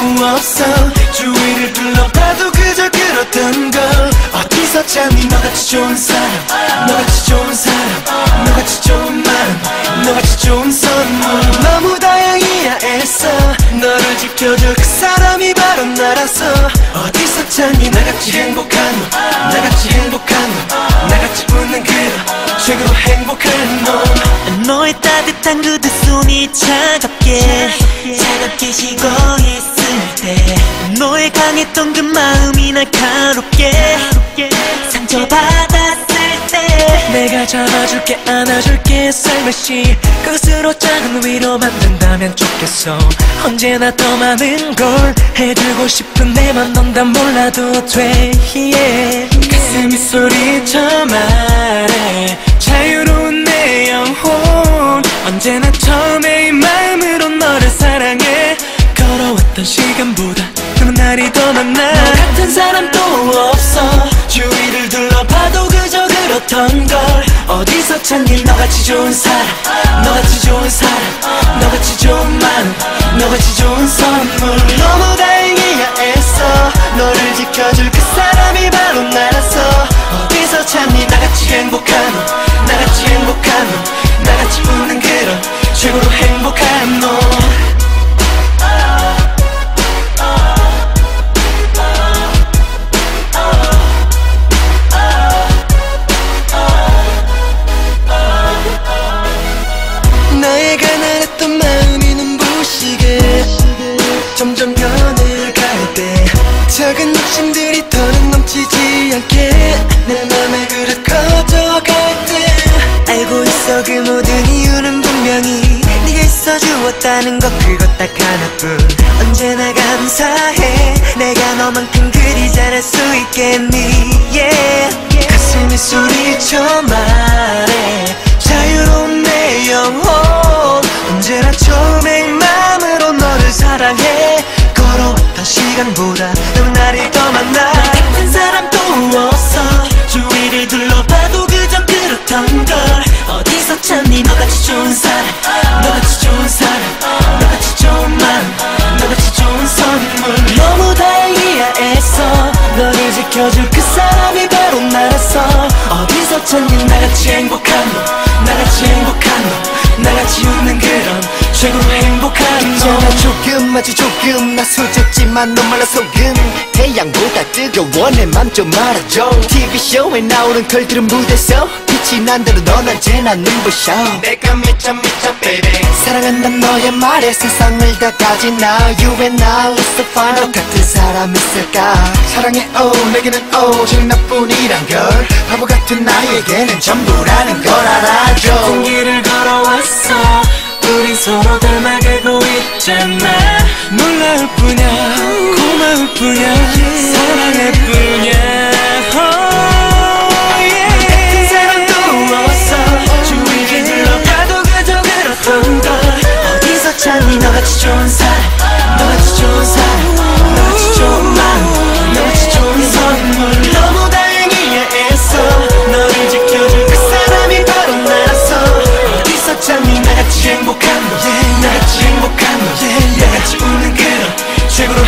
없어. 주위를 둘러봐도 그저 그렇던 걸. 어디서 찾니 너같이 좋은 사람 너같이 좋은 사람 너같이 좋은 마음 너같이 좋은 선물. 너무 다행이야 애써 너를 지켜줄 그 사람이 바로 나라서 어디서 찾니 나같이 행복한 너 나같이 행복한 너 나같이 웃는 그런 최고로 행복한 너 너의 따뜻한 그두 손이 차갑게 차갑게 식어. 있 을때 너의 강했던 그 마음이 날카롭게. 상처받았을 때. 내가 잡아줄게 안아줄게 살며시. 끝으로 작은 위로 만든다면 좋겠어. 언제나 더 많은 걸 해주고 싶은 내맘 넌 다 몰라도 돼. Yeah. 가슴이 소리 시간보다 그런 날이 더 많아. 너 같은 사람 또 없어. 주위를 둘러봐도 그저 그렇던 걸. 어디서 찾니? 너같이 좋은 사람. 너같이 좋은 사람. 너같이 좋은 마음. 너같이 좋은 선물. 너무 다행이야 애써. 너를 지켜줄 그 사람이 바로 나라서. 어디서 찾니? 나같이 행복한 모든 이유는 분명히 네가 있어 주었다는 것 그것 딱 하나뿐. 언제나 감사해. 내가 너만큼 그리 잘할 수 있겠니? Yeah. 가슴이 소리쳐 말해. 자유로운 내 영혼. 언제나 처음에 이 마음으로 너를 사랑해. 걸어왔던 시간보다 너무 날이 더 많아 지켜줄 그 사람이 바로 나라서. 어디서 찾니? 나같이 행복한 너 나같이 행복한 너 나같이 웃는 그런 최고로 조금 아주 조금 나 솔직지만 너 말라 속은 태양보다 뜨거워 내 맘 좀 알아줘. TV쇼에 나오는 걸들은 무대서 빛이 난대로 넌 언제나 눈부셔. 내가 미쳐 미쳐 baby. 사랑한단 너의 말에 세상을 다 가진 나. You and I is so fine. 너 같은 사람 있을까? 사랑해 oh 내게는 오직 나뿐이란 걸. 바보 같은 나에게는 전부라는 걸 뿐이야. 사랑의 뿐이야. Oh, 너같이 좋은 사람. 너같이 좋은 사람. 너같이 좋은 마음. 너같이 좋은 선물. 너무 다행이야 애써. 너를 지켜줄 그 사람이 바로 나서. 어디서 찾니? 나같이 행복한 너 나같이 행복한 너 나같이 우는 그런 최고로